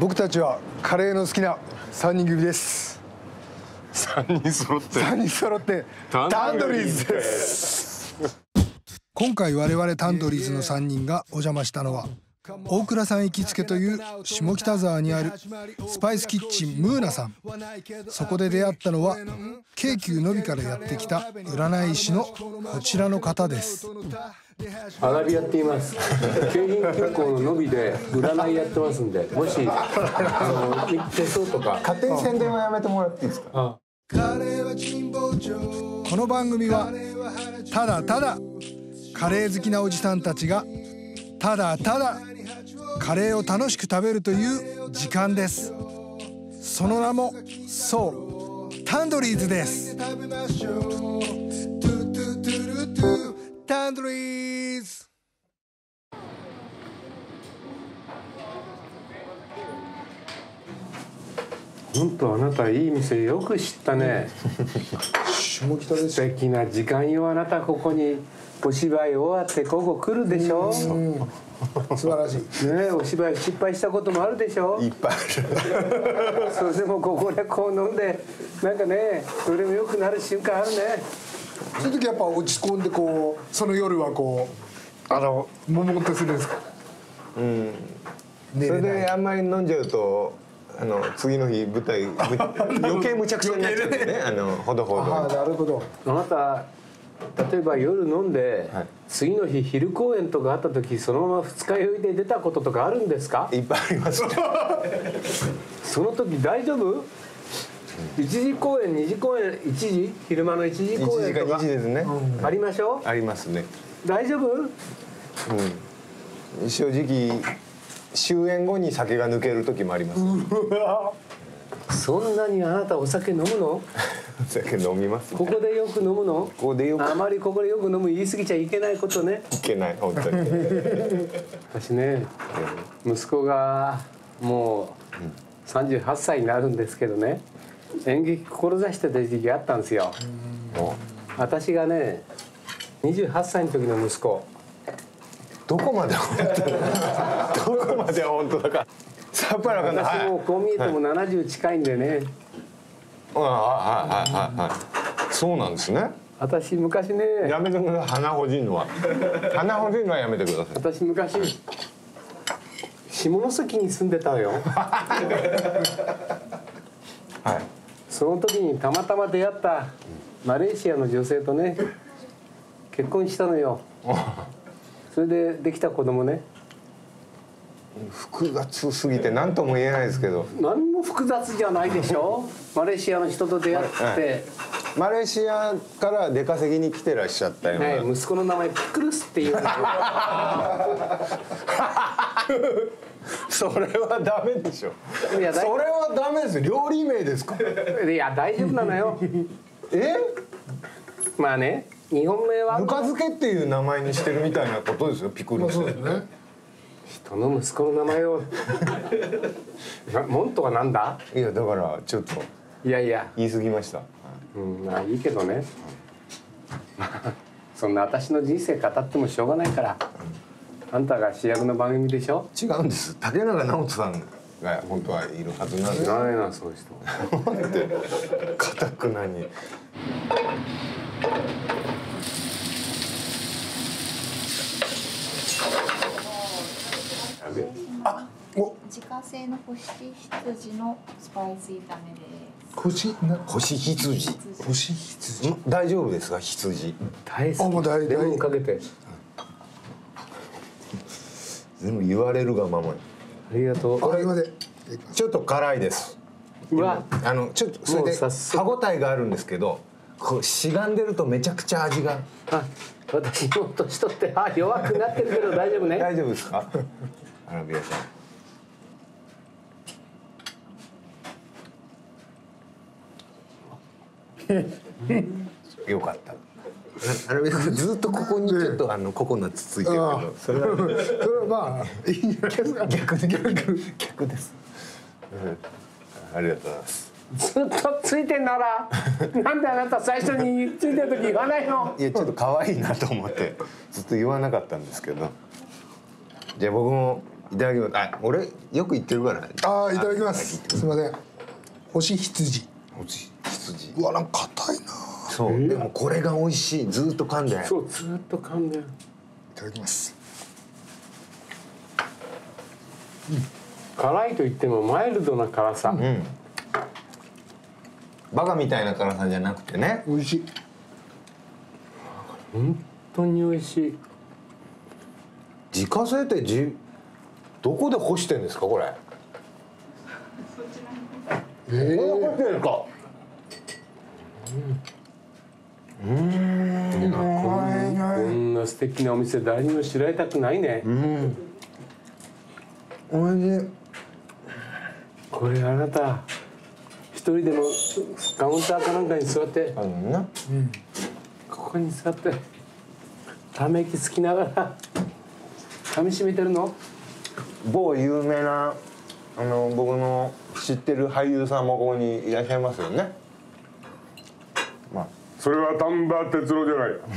僕たちはカレーの好きな3人組です。3人揃って。3人揃ってタンドリーズです。今回我々タンドリーズの3人がお邪魔したのは大倉さん行きつけという下北沢にあるスパイスキッチンムーナさん。そこで出会ったのは京急のびからやってきた占い師のこちらの方ですアラビアって言います。京浜急行ののびで占いやってますんでもしあの手相とか。勝手に宣伝はやめてもらっていいですか？あ。この番組はただただカレー好きなおじさんたちがただただカレーを楽しく食べるという時間です。その名もそうタンドリーズですタンドリーズ本当あなたいい店よく知ったね。下北で素敵な時間よあなたここにお芝居終わってここ来るでしょ。素晴らしい。ねお芝居失敗したこともあるでしょ。いっぱいある。それでもここでこう飲んでなんかねどれも良くなる瞬間あるねそういう時やっぱ落ち込んでこうその夜はこうあのももっとするんですか？うん。それであんまり飲んじゃうとあの次の日舞台む 余計むちゃくちゃになっちゃうんでね。あのほどほああどなるほど。あなた例えば夜飲んで、はい。次の日昼公演とかあった時そのまま二日酔いで出たこととかあるんですか？いっぱいありますね。その時大丈夫？1時公演2時公演1時？昼間の1時1公時か？演とか2時ですね。ありましょう？ありますね。大丈夫？うん。正直終演後に酒が抜ける時もあります。そんなにあなたお酒飲むの？酒飲みますここでよく飲むの？ここでよく。あまりここでよく飲む言い過ぎちゃいけないことね。いけない本当に。私ね息子がもう38歳になるんですけどね演劇志してた時期があったんですよ。も私がね28歳の時の息子。うどこまで本当だどこまで本当だか。さっぱりわかんない。私もこう見えても70近いんでね。ああはいはいはいはい。そうなんですね。私昔ねやめてください。鼻ほじんのは。鼻ほじんのはやめてください。私昔下関に住んでたのよ。は いその時にたまたま出会ったマレーシアの女性とね結婚したのよ。それでできた子供ね。複雑すぎて何とも言えないですけど。何も複雑じゃないでしょ？マレーシアの人と出会って、マレーシアから出稼ぎに来てらっしゃったよね、息子の名前ピクルスっていうのよ それはダメでしょ。いやそれ大はダメですよ。料理名ですか。いや大丈夫なのよ。え？まあね日本名は。ぬか漬けっていう名前にしてるみたいなことですよピクルス、そうですね。人の息子の名前を。なモントはなんだ？いやだからちょっと。いやいや。言い過ぎました。うんまあいいけどね。そんな私の人生語ってもしょうがないからあんたが主役の番組でしょ？違うんです。竹中直人さんが本当はいるはずなんです。よないなそういう人。なんで？かたくなにお。自家製の干し羊のスパイス炒めです。腰な星羊。腰羊。ん？大丈夫ですか？羊。大好き。あもう大。レモンかけて全部言われるがままに。ありがとう。あれまでちょっと辛いです。うわ。あのちょっとそれで歯ごたえがあるんですけどこうしがんでるとめちゃくちゃ味が。あ私も年取ってあ弱くなってるけど大丈夫ね？大丈夫ですか？アラビアさん。よかったずっとここにちょっとあのココナッツついてるけど。それはそれはまあいいんじゃないですか。逆で逆逆です、うん、ありがとうございます。ずっとついてんな。らなんであなた最初についてる時言わないの？いやちょっと可愛いなと思ってずっと言わなかったんですけど。じゃあ僕もいただきます。あ俺よく言ってるから。ああいただきます。すいません。干し羊。おち羊。うわなんか硬いな。いそう。でもこれが美味しい。ずーっと噛んで。そうずーっと噛んで。るただきます。辛いと言ってもマイルドな辛さ、うん。バカみたいな辛さじゃなくてね。美味しい。本当に美味しい。自家製ってじどこで干してんですかこれ？ええここで干してんですかこんな素敵なお店誰にも知られたくないね、おいしい。これあなた一人でもカウンターかなんかに座って。あのな。ここに座って。ため息つきながら。噛みしめてるの？某有名なあの僕の知ってる俳優さんもここにいらっしゃいますよね。まあそれは丹波哲郎じゃない。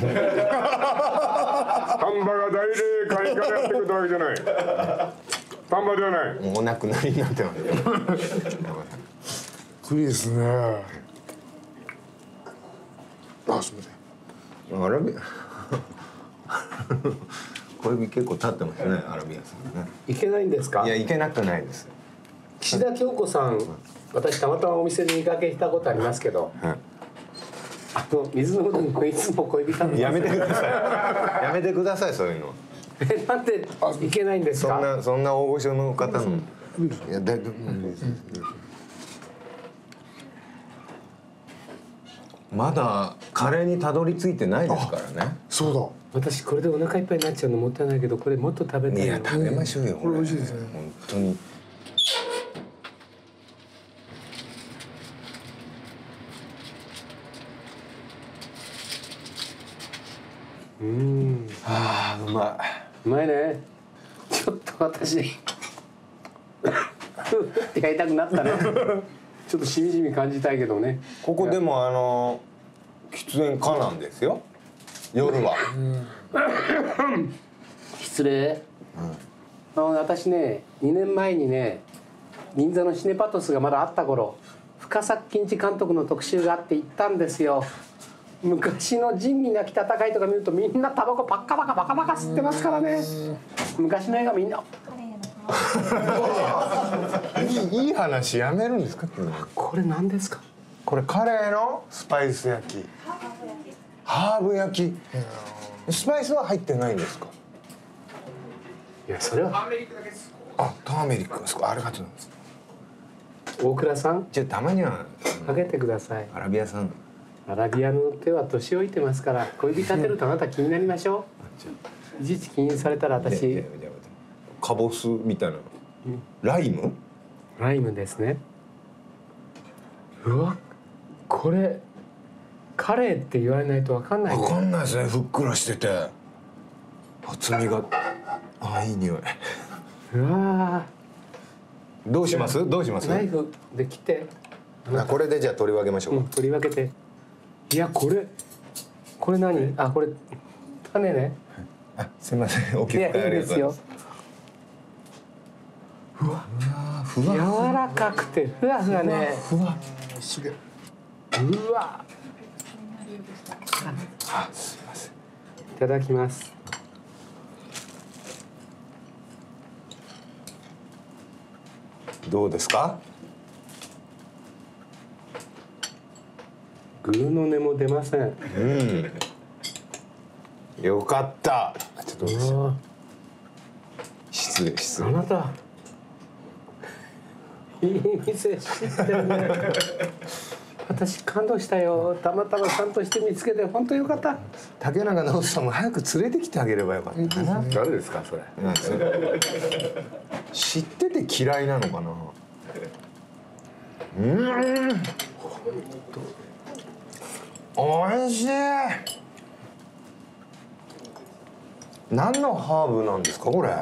丹波が大霊会からやってくれたわけじゃない。丹波ではない。もうお亡くなりになってます。栗ですね。あすみません。アラビ小指 結構立ってますねアラビアさんね。いけないんですか？いやいけなくないです。岸田京子さん私たまたまお店で見かけしたことありますけどはいあの水のことにいつも恋人やめてください。やめてくださいそういうの。えなんでいけないんですそんかなそんな大御所の方の。いやだまだカレーにたどり着いてないですからね。そうだ。私これでお腹いっぱいになっちゃうのもったいないけどこれもっと食べたいや食べましょうよこれ美味しいですね。本当にうん。ああうまうまいね。ちょっと私。やりたくなったね。ちょっとしみじみ感じたいけどね。いここでもあの喫煙可なんですよ。夜は。失礼、あの私ね2年前にね銀座のシネパトスがまだあった頃深作金次監督の特集があって行ったんですよ昔の仁義なき戦いとか見るとみんなタバコパッカパカパカパカ吸ってますからね。昔の映画みんなカレーの。いいいい話やめるんですかこれ何ですか？これカレーのスパイス焼き。ハーブ焼き。スパイスは入ってないんですか？いやそれは。あターメリックですかありがとうございます。大倉さん？じゃあたまには。かけてください。アラビア産アラビアの手は年老いてますから小指立てるとあなた気になりましょう。いちいち気にされたら私。カボスみたいな。ライム？ライムですね。うわこれカレーって言われないと分かんないわかねんないですね。ふっくらしてて。厚みが。あいい匂い。うわ。どうします？どうします？ーナイフで切って、あこれでじゃあ取り分けましょううん、取り分けていやこれこれ何？あこれ種ね。あすいません。お気遣いありがとですようございます。あふわ。柔らかくてふわふわね。ふわ。すげえ。うわ。あすいません。いただきます。どうですか？グーの根も出ません。うん。よかった。ちょっと失礼失礼。あなた。いい店知ってるね。私感動したよ。たまたまちゃんとして見つけて本当よかった。竹中直人さんも早く連れてきてあげればよかったな、誰ですかそれ？知ってて嫌いなのかな？うんおいしい。何のハーブなんですかこれ？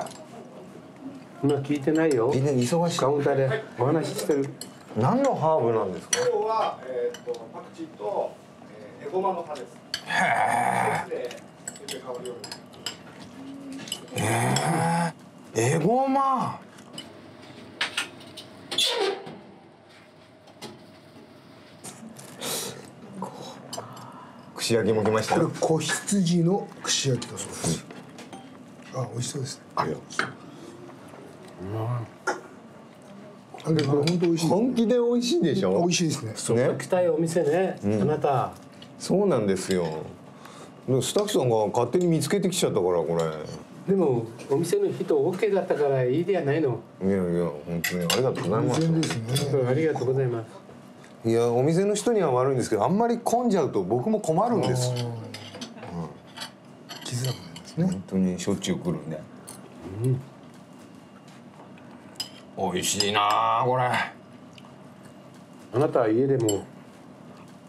今聞いてないよ。みんな忙しい。カウンターでお話ししてる。何のハーブなんですか？今日は、えー、とパクチーと、えー、エゴマの葉です。へ。えへえエゴマ？串焼きも来ましたこれよ子羊の串焼きだそうです、あ美味しそうですね。ありあでこれ本当美味しい。本気で美味しいでしょ？美味しいですね。ね。行きたいお店ね、あなた。そうなんですよ。でスタッフさんが勝手に見つけてきちゃったからこでもお店の人 OK だったからいいではないの、れいやいや本当にありがとうございます。全然ですね。うんありがとうございますいやお店の人には悪いんですけどあんまり混んじゃうと僕も困るんです。来づらくなりますね。本当にしょっちゅう来るんで、美味しいなあこれ。あなたは家でも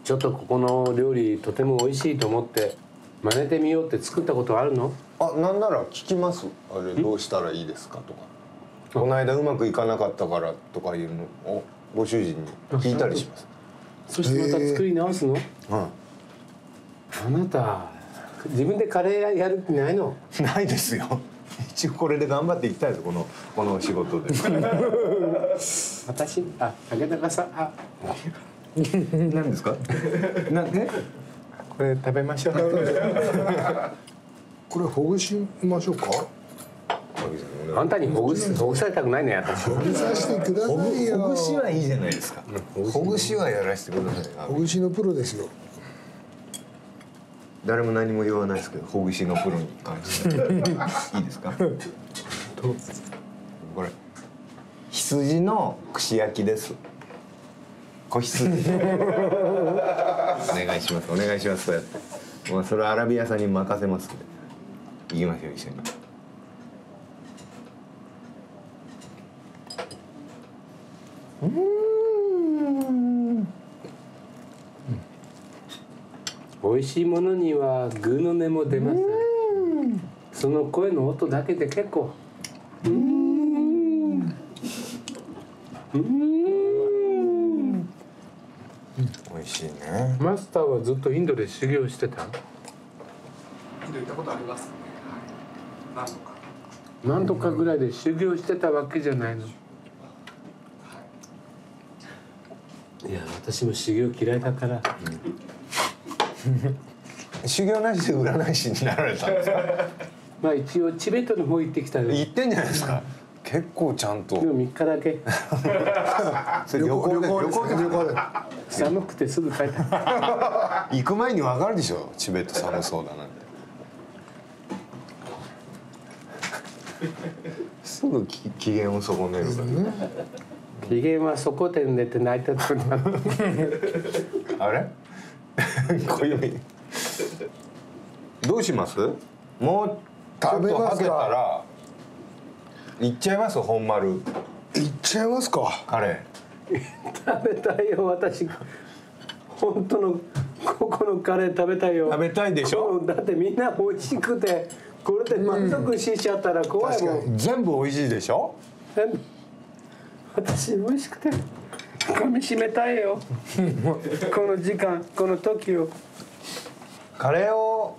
ちょっとここの料理とても美味しいと思って真似てみようって作ったことあるの？あなんなら聞きます。あれどうしたらいいですかとか。この間うまくいかなかったからとかいうのをご主人に聞いたりします。そしてまた作り直すの、うあなた自分でカレーやる気ないの？んないですよ。一応これで頑張っていきたいですこのこの仕事で。私？あ竹中さん。あ。何ですか？なえ？これ食べましょう。これほぐしましょうか？あんたにほぐすほぐされたくないね私ほぐさせてくださいよ。ほぐしはいいじゃないですか。ほぐしはやらせてくださいほぐしのプロですよ。誰も何も言わないですけどほぐしのプロに関していいですか？これ。羊の串焼きです。子羊。お願いしますお願いします。そうやってもうそれはアラビアさんに任せますんで行きましょう一緒に美味しいものには具の音も出ます。その声の音だけで結構。うーんうーん美味しいね。マスターはずっとインドで修行してた？インド行ったことあります。ね。はい。何度か。何度かぐらいで修行してたわけじゃないの。い。や私も修行嫌いだから 修行なしで占い師になられたんですか？まあ一応チベットの方行ってきたので。言ってんじゃないですか。結構ちゃんと。も3日だけ。それ旅行で旅行で旅行で。寒くてすぐ帰った。行く前に分かるでしょ？チベット寒そうだなんて。すぐき機嫌を損ねるから、機嫌はそこで寝て泣いてたんだ。あれ？小指。どうします？もうちょっ食べとはけたますから。行っちゃいます？本丸。いっちゃいますか？カレ食べたいよ私本当のここのカレー食べたいよ。ー食べたいでしょ？うんだってみんな美味しくてこれで満足しちゃったら怖いもん、全部美味しいでしょ？私美味しくて噛み締めたいよ。この時間この時を。カレーを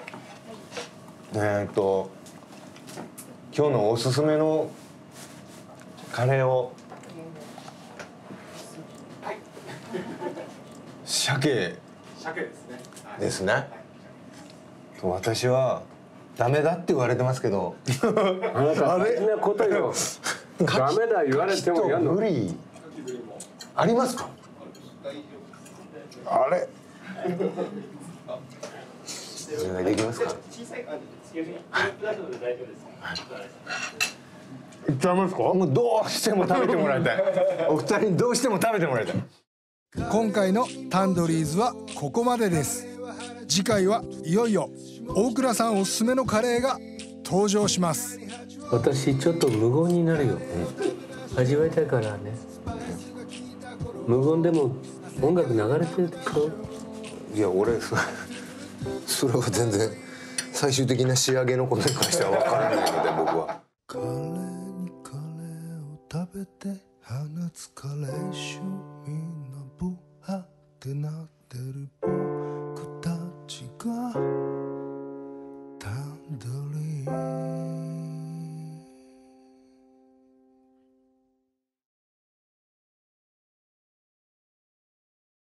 えっ、と今日のおすすめのカレーを鮭。鮭ですね。はい。ですね。と私はダメだって言われてますけど。あなた大事なことよダメだ言われてもやんの？無理ありますか？あれ？お願いできますか？いっちゃいますか？もうどうしても食べてもらいたい。お二人にどうしても食べてもらいたい。今回のタンドリーズはここまでです。次回はいよいよ大倉さんおすすめのカレーが登場します。私ちょっと無言になるよ、味わいたいからね無言でも音楽流れてるでしょいや俺 それは全然最終的な仕上げのことに関しては分からないので僕は。カレーにカレーを食べて花つかれ趣味のブハってなってる僕たちが。タンドリー